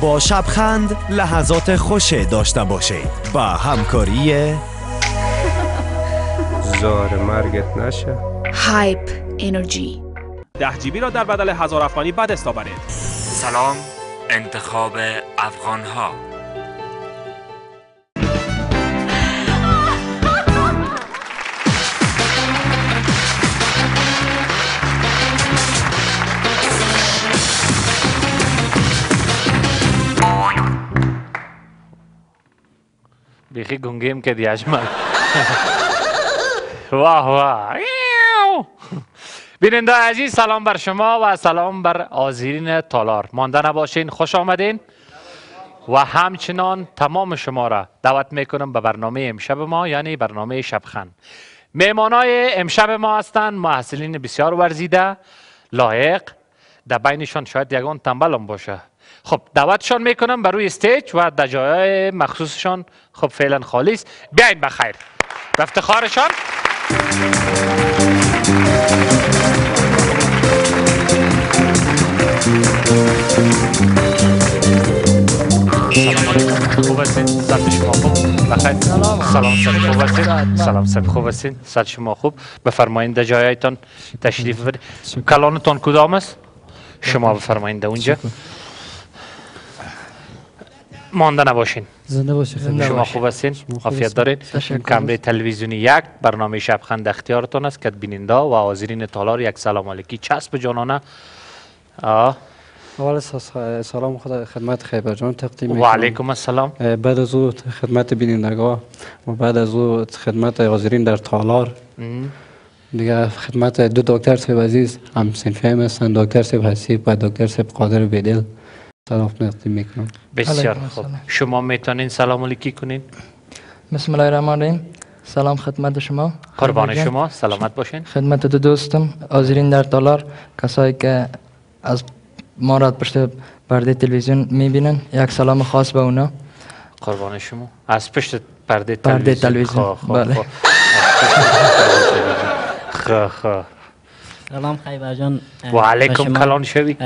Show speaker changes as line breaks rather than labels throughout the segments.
با شبخند لحظات خوش داشته باشید با همکاری
زار مرگت نشه.
هایپ انرژی
ده جیبی را در بدل هزار افغانی بعد استابرید
سلام انتخاب افغان ها
بیخی گنگیم که دیشمل واه واه. بیننده عزیز سلام بر شما و سلام بر آزیرین تالار مانده نباشین خوش آمدین و همچنان تمام شما را دعوت می‌کنم به برنامه امشب ما یعنی برنامه شبخن مهمانای امشب ما هستند محصلین بسیار ورزیده لایق در بینشان شاید یگان تنبلم باشه. خب دعوتشان می‌کنم بر روی استیج و در جای مخصوصشان خب فعلا خالی است. بیاین بخیر به افتخارشان خوب هستین؟ سلام شما خوب؟ سلام سلام خوب هستین؟ سلام سلام خوب هستین؟ سلام شما خوب؟ بفرمایین در جایتان تشریف برید کلانتان کدام است؟ شما بفرمایین در اونجا. مانده نباشین.
زنده باشی خیلی
شما خوب هستین. عافیت دارین. کمره تلویزیونی یک برنامه شبخند اختیارتان است. که بیننده و حاضرین تالار یک. سلام علیکی. چسب جانانه. آه.
اول سلام خدا خدمت خیبر جان. تقدیم
و. علیکم السلام.
بعد از او خدمت بینندگان و بعد از او خدمت حاضرین در تالار. دیگه خدمت دو دکتر صاحب عزیز هم صنفی هم هستن. دکتر صاحب حسیب و دکتر صاحب قادر بیدل سلام تقدیم می‌کنم.
بسیار خوب. شما می‌تونین سلام علیکی کنین؟
بسم الله الرحمن الرحیم. سلام خدمت شما.
قربان. شما سلامت باشین.
خدمت دو دوستم حاضرین در تالار کسایی که از ما را پشت پرده تلویزیون می‌بینن یک سلام خاص به اونا.
قربان شما. از پشت پرده
پرده
تلویزیون.
تلویزیون.
خب، خب،
بله.
خب. خب.
سلام خیبر جان
و علیکم کلان شوی.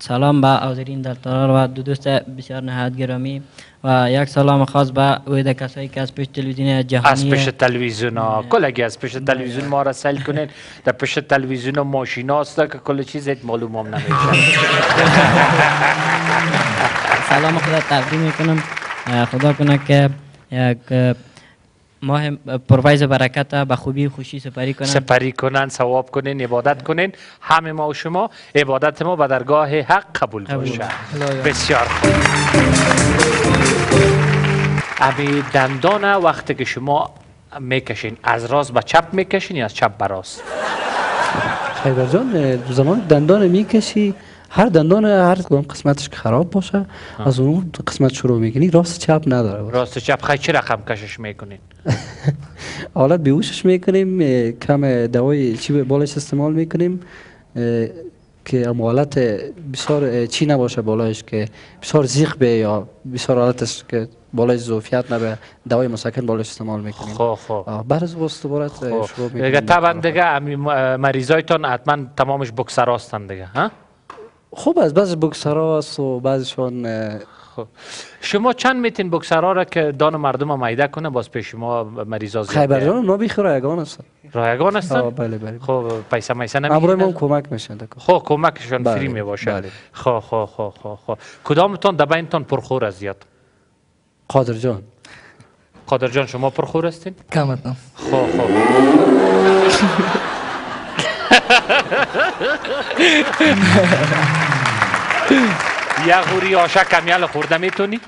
سلام به حاضرین در تالار و دو دوست بسیار نهایت گرامی. و یک سلام خاص به اوید کسایی که از پشت تلویزیون
از
جهانی
پشت تلویزیون ها. کلگی از پشت تلویزیون ما را سل کنین در پشت تلویزیون و ماشین هاست که کل چیز معلوم هم نمیشه.
سلام خدا تقدیم می‌کنم. خدا کنه که یک ماه پرویز برکت به خوبی خوشی سپری کنه
سپری کنن ثواب کنین عبادت کنین همه ما و شما عبادت ما به درگاه حق قبول
قبول.
باشه. بسیار خوب. امی دندان وقتی که شما می‌کشین از راست به چپ می‌کشین یا از چپ به راست؟
خیبر جان زمان دندان می‌کشی هر دندان هر کدام قسمتش که خراب باشه از اون قسمت شروع می‌کنی راست چپ نداره
راست و چپ خیلی چه رقم کشش می‌کنین؟
حالت بیهوشش می‌کنیم کم دوای چی بالش استعمال می‌کنیم که حالت بسیار چی نباشه بالایش که بسیار زیغ به یا بسیار حالتش که بالایش زوفیت نبه دوای مسکن بالش استعمال می‌کنیم.
خب خب.
بعد از بارت اه، شروع
خب.
می‌کنیم.
دیگه طبعا دیگه مریضایتان حتما تمامش بکسر هستن دیگه ها؟
خوب است بعضی بکسرها است و بعضیشان
خب. شما چند میتین بکسرها را که دان مردم هم میده کنه؟ باز پیش ما مریضا زیاد
خیبر
بیاین؟
جان اونا بیخی رایگان هستن.
رایگان
آه،
هستن
بله بله.
خب پیسه میسه
امروی ما کمک میشن.
خب کمکشان
بله،
فری می باشه
بله.
خب خب خب خب خب. کدامتان دبینتان پرخور از زیاد؟
قادر جان.
قادر جان شما پرخور هستین؟
کمتم.
خب خب. یه غوری آشک کمیال خورده می‌تونی؟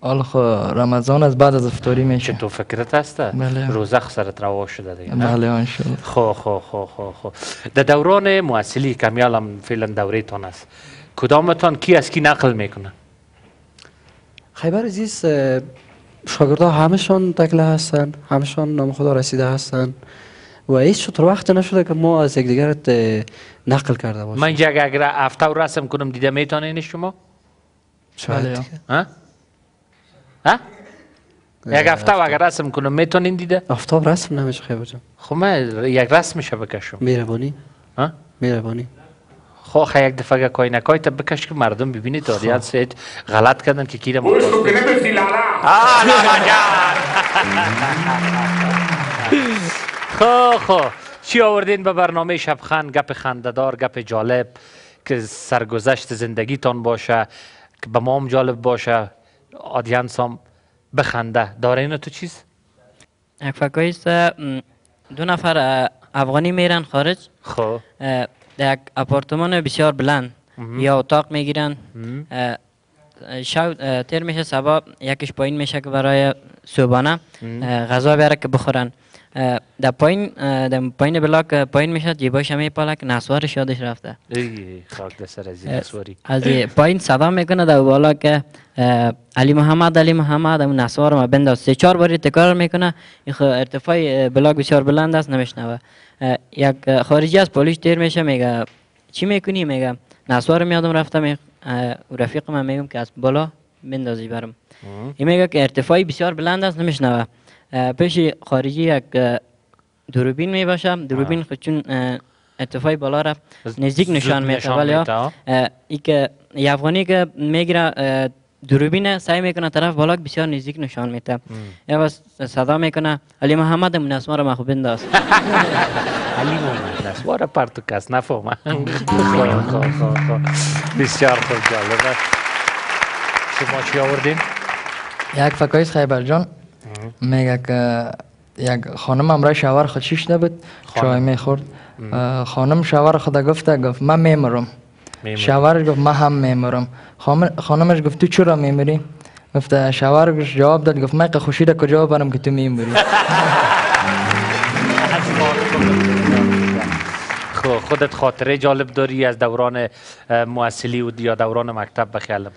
حال خو رمضان از بعد از افطاری میشه
چطور فکرت هست؟
بله.
روزه سرت روا شده دیگه؟
بله انشالله
خو خو خو خو خو در دوران مواصلی کمیال هم فعلا دوره تان است کدامتان کی از کی نقل می‌کنه
خیبر عزیز اه، شاگردها همشان تکله هستن همشان نام خدا رسیده هستن و هیچ چطور وقت نشده که ما از یکدیگر نقل کرده باشیم
من یک اگر هفته و رسم کنم دیده می‌تونین شما
شاید. دیگه.
ها ها یک هفته و اگر رسم کنم می‌تونین دیده
آفتاب رسم نمیشه خیبر جان
خب من یک رسمشه بکشم
مهربانی
ها
مهربانی
خو یک دفعه کوینکای تا بکش که مردم ببینید تا آدینس غلط کردن که کیرم آه لالا جان خو خو. چی آوردین به برنامه شبخند؟ گپ خندهدار گپ جالب که سرگذشت زندگیتان باشه که به ما هم جالب باشه. آدینس هم بخنده. داره اینو تو چیز؟
م، دو نفر افغانی میرن خارج. در یک اپارتمان بسیار بلند. یا اتاق می‌گیرن. شب تیر میشه سبا یکیش پایین میشه که برای صبحانه. غذا بیاره که بخورن. در پایین در پایین بلاک پایین میشه جیباش میپاله که نسوارش یادش رفته
ای خاک دستر از نسواری
از پایین صدا می‌کنه در بالا که علی محمد علی محمد اون نسوار ما بنداز سه چهار باری تکرار می‌کنه ارتفاع بلاک بسیار بلند است نمیشنوه یک خارجی از پلیس تیر میشه میگه چی می‌کنی میگه نسوار میادم رفته می رفیق من میگم که از بالا بندازی برم این میگه که ارتفاعی بسیار بلند است نمیشنوه پیش خارجی یک دوربین می باشه دوربین خود چون ارتفاع بالا را نزدیک نشان میده ولی ای که یه افغانی که می‌گیره دوربین سعی می‌کنه طرف بالا بسیار نزدیک نشان میده. یا بس صدا می‌کنه. علی محمد من اسما رو مخوب بنداز.
علی محمد نسوار پرتو کس نفهمه. خو، خو، خو، خو. بسیار خوب جالبه. شما چی آوردین؟
یک فکایس خیبر جان. میگه که یک خانم امرای شوهر خود شیش نبود؟ چای می‌خورد. خانم شوهر خود گفته گفت من میمرم. شوهرش گفت من هم میمرم. خانم- خانمش گفت تو چرا میمری گفته شوهرش جواب داد گفت من خوشی را کجا برم که تو میمری
خو خودت خاطره جالب داری از دوران اه، مؤثلی و یا دوران مکتب؟ بخیالم.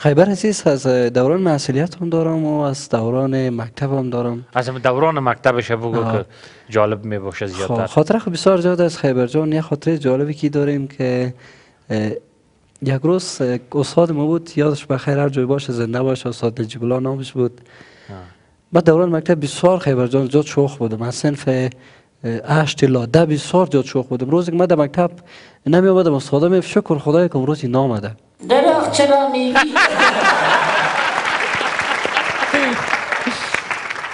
خیبر عزیز از دوران مسئولیت هم دارم و از دوران مکتب هم دارم.
از دوران مکتبش بگو. که جالب می باشه
خب،
زیادتر.
خاطره خب بسیار زیاد از خیبر جان یه خاطره جالبی که داریم که یک روز استاد ما بود یادش بخیر هر جای باشه زنده باشه استاد نجیب الله نامش بود. بعد دوران مکتب بسیار خیبر جان زیاد شوخ بودم. از اه، هشت الا ده بسیار زیاد شوخ بودم. روزی که من در مکتب نمی آمدم استادا می شکر خدای که روزی نامده.
درخت چرا میگی؟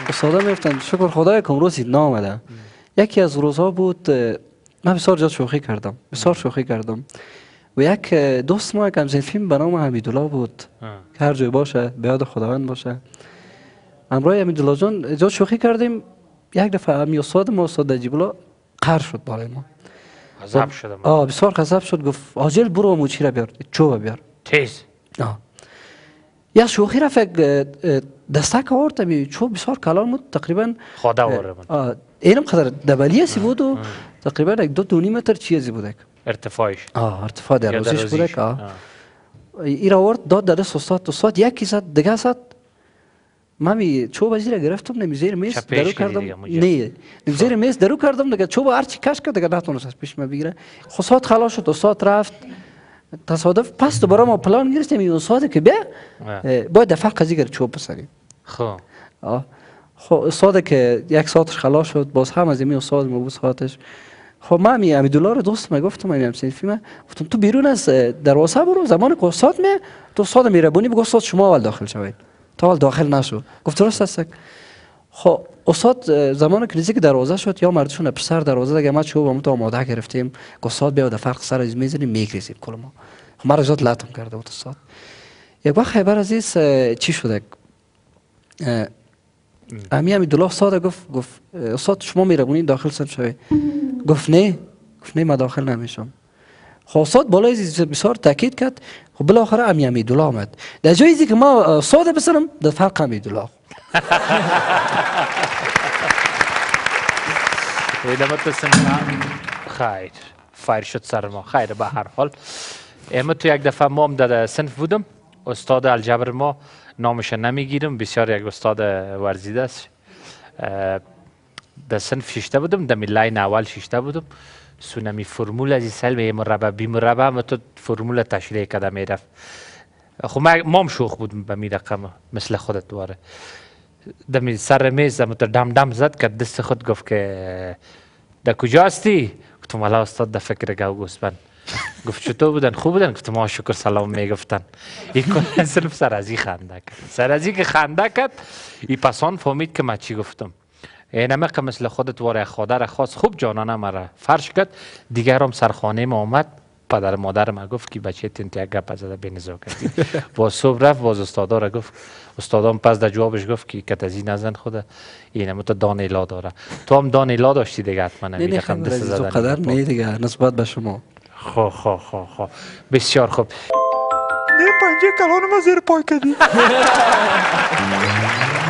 استادا میفتن شکر خدای که روزی نامده یکی از روزها بود من بسیار زیاد شوخی کردم بسیار شوخی کردم. و یک دوست ما یک همزین فیلم به نام حمیدالله بود که هر جای باشه به یاد خداوند باشه. امروی حمیدالله جان زیاد شوخی کردیم یک دفعه همی استاد ما استاد نجیب الله قهر شد بالای ما.
غضب شدم
آه بسیار غضب شد گفت آجل برو موچی را بیار چوب بیار
تیز
آه. یا شوخی را فکر دستک آورد می چوب بسیار کلان بود تقریبا
خواده واره من
آه، اینم قدر دبلی سی بود و تقریبا یک دو دو نیم متر چیزی بود یک.
ارتفاعش
آه ارتفاع
یا
درازیش بود
درازیش.
یک، آه.
آه.
این را آورد داد در دست استاد استاد یکی زد دیگه زد من می چوب زیر گرفتم نمی زیر میز درو کردم. نه نمی زیر میز درو کردم دیگه چوب هر چی کش کرد دیگه نتونست از پیش من بگیره. خب استاد خلاص شد استاد رفت. تصادف پس دوباره ما پلان گرفتیم این استاد که بیا باید دفعه قضیه چوب بسریم
خب.
خب استاد که یک ساعتش خلاص شد باز هم از این استاد بود ساعتش. خب من می امیدالله رو دوست ما گفتم من همسین فیلم گفتم تو بیرون از دروازه برو زمان که استاد می تو استاد میربونی بگو استاد شما اول داخل شوید. تا داخل نشو. گفت درست است خب استاد زمان که نزدیک دروازه شد یا مردشون پسر دروازه دیگه ما چوب هم تو آماده گرفتیم که استاد بیا در فرق سر از می‌زنیم میگریزیم کل ما خب مرا زیاد لطم کرده بود استاد. یک وقت خیبر عزیز چی شده؟ اه، امی امیدالله استاد گفت گفت استاد شما میربونین داخل سن شوی گفت نه. گفت نه من داخل نمیشم. خب بالای زی- بسیار تاکید کرد. خب بالاخره امی امیدالله آمد. در جایی که ما استاد بسنم در فرق
تو سن خیر فایر شد سر ما خیر به هر حال اما تو یک دفعه ما هم در صنف بودم استاد الجبر ما نامش نمی‌گیرم بسیار یک استاد ورزیده است در صنف ششته بودم در لاین اول ششته بودم سونمی فرمول از این سل به مربع بی مربع ما تو فرمول تشریح کده می‌رفت ما ما هم شوخ بودم به می رقم مثل خودت دواره دمی سر میز دم دم دم زد که دست خود گفت که در کجا هستی گفتم والا استاد در فکر گوگوس من گفت چطور بودن خوب بودن گفت ما شکر سلام می‌گفتن کل صرف سر از این خنده کرد سر از این که خنده کرد این پسان فهمید که من چی گفتم اینمه که مثل خودت واره خادر خاص خوب جانانه مرا فرش کرد. دیگر هم سرخانه ما آمد پدر مادر ما گفت که بچه تنت یک گپ زده به نزاکتی با صبح رفت باز استادا را گفت. استادام پس در جوابش گفت که کت از این نزن خود اینم تو دان لا داره. تو هم دان لا داشتی دیگه حتما.
نه نه
نمی‌دی
خیلی
دست زدن
قدر. نه دیگه نسبت به شما.
خو خو خو خو. بسیار خوب. نه پنجه کلان ما زیر پای کردی.